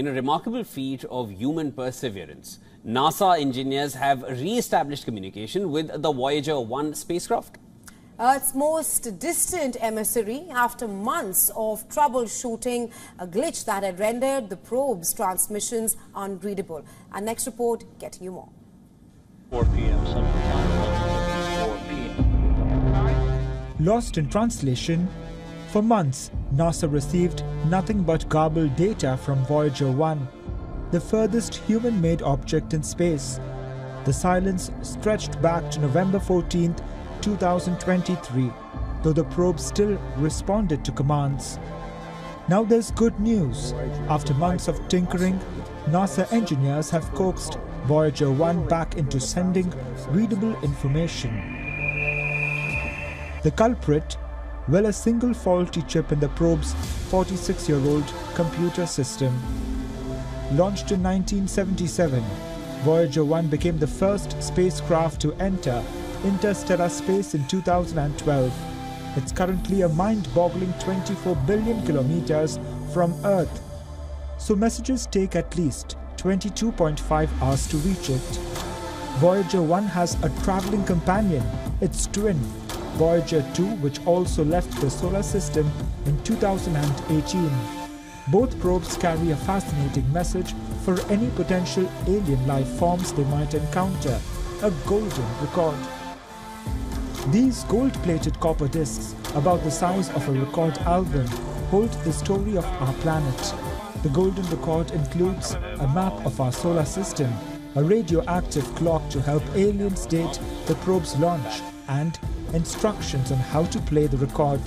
In a remarkable feat of human perseverance, NASA engineers have re-established communication with the Voyager 1 spacecraft. Earth's most distant emissary after months of troubleshooting a glitch that had rendered the probe's transmissions unreadable. Our next report getting you more. 4 p.m. Central Time, 4 p.m. Lost in translation, for months, NASA received nothing but garbled data from Voyager 1, the furthest human-made object in space. The silence stretched back to November 14, 2023, though the probe still responded to commands. Now there's good news. After months of tinkering, NASA engineers have coaxed Voyager 1 back into sending readable information. The culprit? Well, a single faulty chip in the probe's 46-year-old computer system. Launched in 1977, Voyager 1 became the first spacecraft to enter interstellar space in 2012. It's currently a mind-boggling 24 billion kilometers from Earth. So messages take at least 22.5 hours to reach it. Voyager 1 has a traveling companion, its twin, Voyager 2, which also left the solar system in 2018. Both probes carry a fascinating message for any potential alien life forms they might encounter, a golden record. These gold-plated copper discs, about the size of a record album, hold the story of our planet. The golden record includes a map of our solar system, a radioactive clock to help aliens date the probe's launch, and instructions on how to play the record.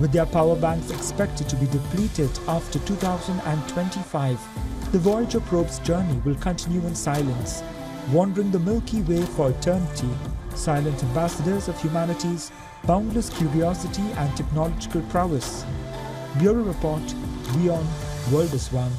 With their power banks expected to be depleted after 2025, the Voyager probe's journey will continue in silence, wandering the Milky Way for eternity, silent ambassadors of humanity's boundless curiosity and technological prowess. Bureau Report, WION World is One.